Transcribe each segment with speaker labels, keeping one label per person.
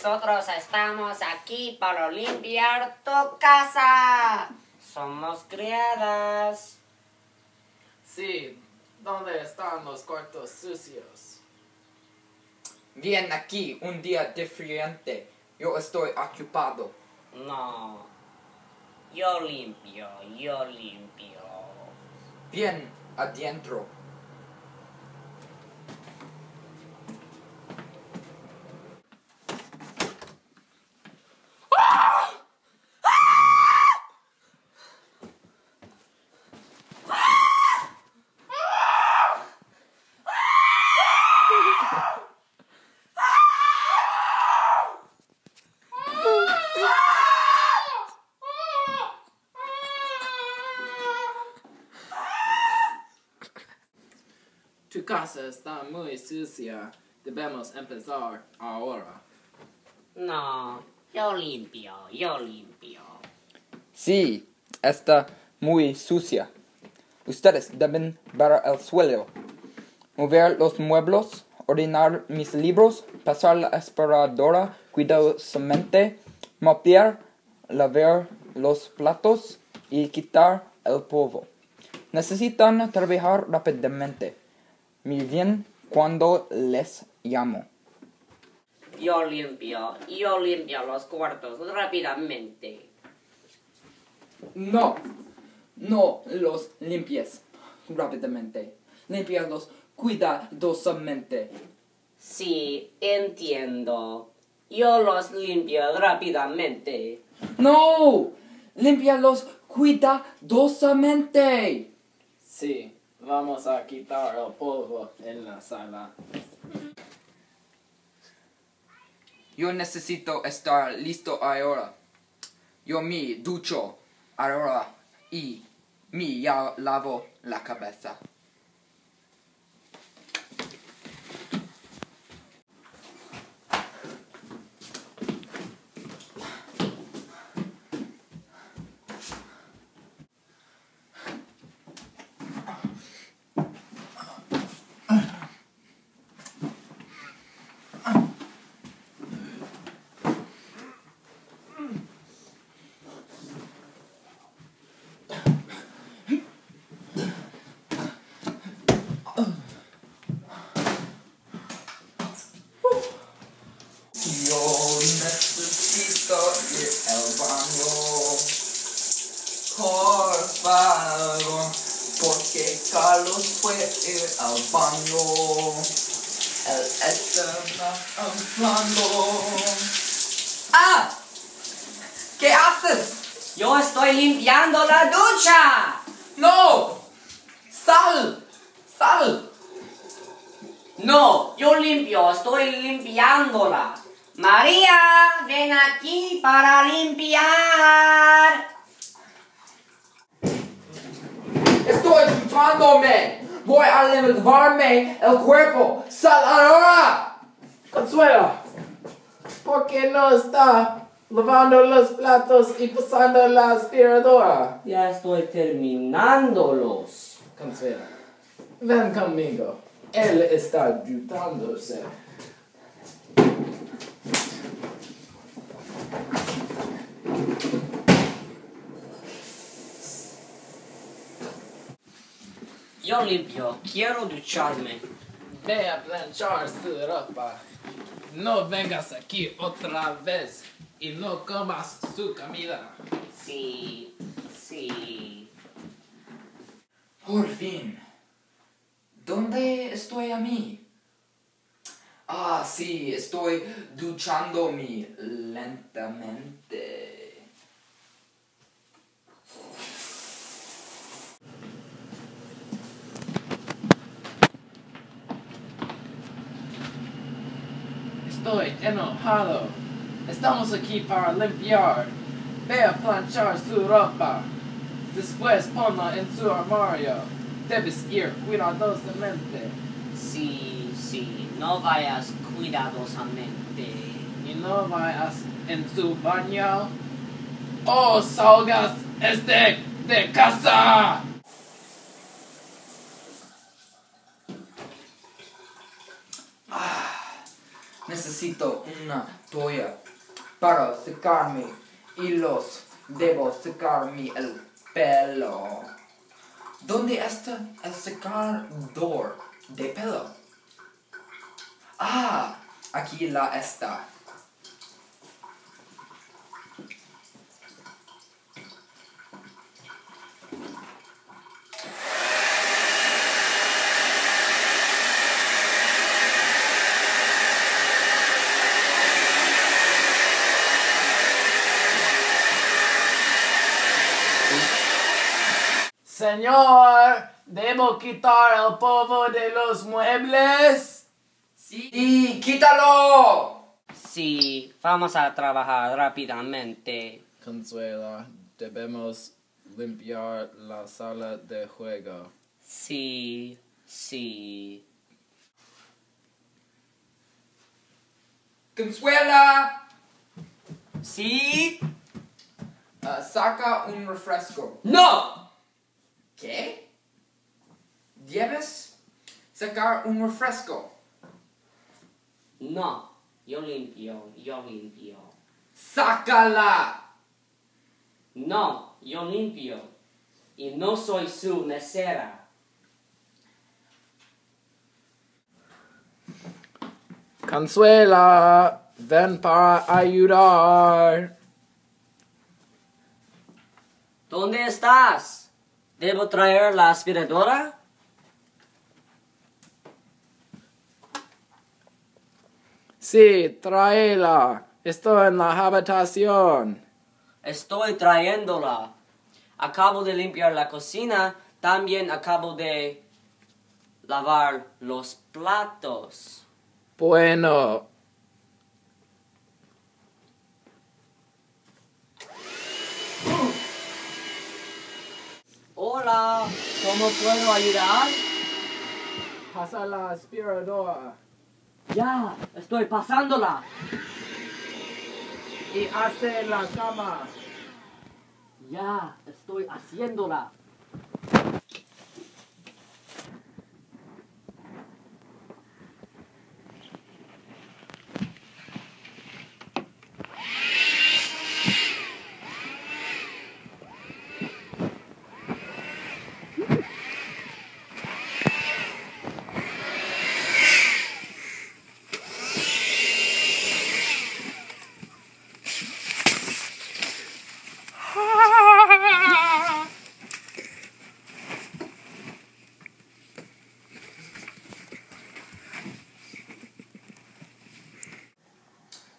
Speaker 1: nosotros estamos aquí para limpiar tu casa. Somos criadas.
Speaker 2: Sí, ¿dónde están los cuartos sucios?
Speaker 3: Bien aquí, un día diferente. Yo estoy ocupado.
Speaker 1: No. Yo limpio, yo limpio.
Speaker 3: Bien adentro.
Speaker 2: Casa está muy sucia. Debemos empezar ahora.
Speaker 1: No, yo limpio, yo limpio.
Speaker 3: Sí, está muy sucia. Ustedes deben ver el suelo, mover los muebles, ordenar mis libros, pasar la aspiradora cuidadosamente, mopear, lavar los platos y quitar el polvo. Necesitan trabajar rápidamente. Muy bien cuando les llamo.
Speaker 1: Yo limpio, yo limpio los cuartos rápidamente.
Speaker 3: No, no los limpies rápidamente. Limpialos cuidadosamente.
Speaker 1: Sí, entiendo. Yo los limpio rápidamente.
Speaker 3: No, limpialos cuidadosamente.
Speaker 2: Sí, vamos a quitar el polvo en la sala.
Speaker 3: Yo necesito estar listo ahora. Yo me ducho ahora y me lavo la cabeza. Yo necesito ir al baño. Por favor, porque Carlos fue ir al baño. Él está hablando. ¡Ah! ¿Qué haces?
Speaker 1: Yo estoy limpiando la ducha.
Speaker 3: ¡No! ¡Sal! ¡Sal!
Speaker 1: No, yo limpio, estoy limpiándola. María, ven aquí para limpiar.
Speaker 3: Estoy duchándome. Voy a lavarme el cuerpo. ¡Sal ahora!
Speaker 2: Consuelo, ¿por qué no está lavando los platos y pasando la aspiradora?
Speaker 1: Ya estoy terminándolos.
Speaker 2: Consuelo, ven conmigo. Él está duchándose.
Speaker 1: Yo limpio, quiero ducharme.
Speaker 2: Ve a planchar su ropa. No vengas aquí otra vez y no comas su comida.
Speaker 1: Sí, sí.
Speaker 3: Por fin. ¿Dónde estoy a mí? Ah, sí, estoy duchándome lentamente.
Speaker 2: Estoy enojado. Estamos aquí para limpiar. Ve a planchar su ropa. Después ponla en su armario. Debes ir cuidadosamente.
Speaker 1: Sí, sí, no vayas cuidadosamente.
Speaker 2: Y no vayas en su baño. ¡O salgas este de casa!
Speaker 3: Necesito una toalla para secarme y los debo secarme el pelo. ¿Dónde está el secador de pelo? Ah, aquí la está.
Speaker 2: Señor, ¿debo quitar el polvo de los muebles?
Speaker 3: Sí, quítalo.
Speaker 1: Sí, vamos a trabajar rápidamente.
Speaker 2: Consuela, debemos limpiar la sala de juego.
Speaker 1: Sí, sí.
Speaker 3: Consuela,
Speaker 1: Sí.
Speaker 3: ah, saca un refresco.
Speaker 1: No.
Speaker 3: ¿Qué? ¿Debes sacar un refresco?
Speaker 1: No. Yo limpio, yo limpio.
Speaker 3: ¡Sácala!
Speaker 1: No, yo limpio. Y no soy su mesera.
Speaker 2: Consuela, ven para ayudar.
Speaker 1: ¿Dónde estás? ¿Debo traer la aspiradora?
Speaker 2: Sí, tráela. Estoy en la habitación.
Speaker 1: Estoy trayéndola. Acabo de limpiar la cocina. También acabo de lavar los platos.
Speaker 2: Bueno,
Speaker 1: Hola, ¿cómo puedo ayudar?
Speaker 2: pasa la aspiradora
Speaker 1: Ya, estoy pasándola.
Speaker 2: y hace la cama.
Speaker 1: Ya, estoy haciéndola.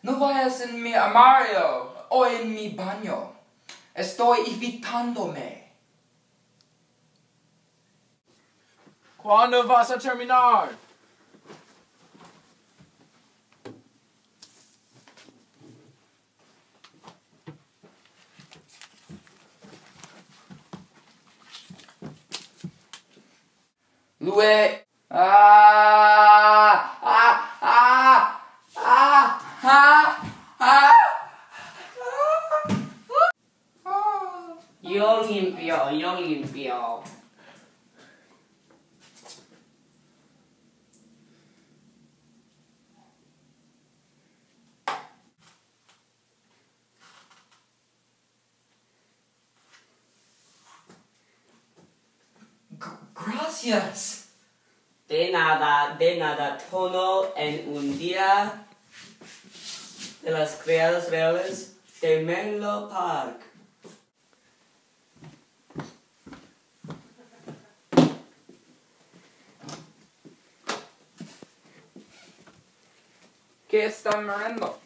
Speaker 3: No vayas en mi armario o en mi baño. Estoy evitándome.
Speaker 2: ¿Cuándo vas a terminar?
Speaker 3: Lue. Ah.
Speaker 1: Limpio, yo limpio.
Speaker 3: Gracias.
Speaker 1: De nada, de nada, tono en un día de las criadas reales de Menlo Park.
Speaker 3: ¿Qué están mirando?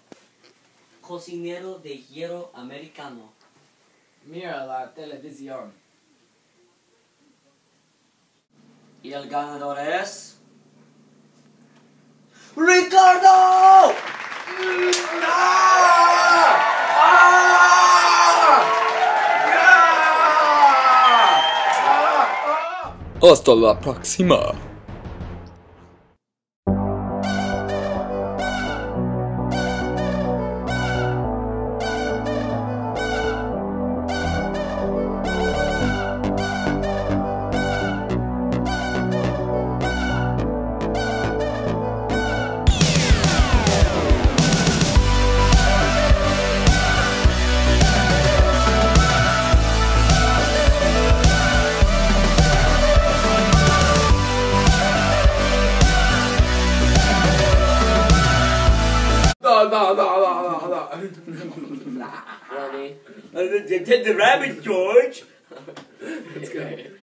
Speaker 1: Cocinero de hierro americano.
Speaker 2: Mira la televisión.
Speaker 1: Y el ganador es. ¡Ricardo!
Speaker 3: Hasta la próxima.
Speaker 1: They take the rabbit, George.
Speaker 4: Let's go.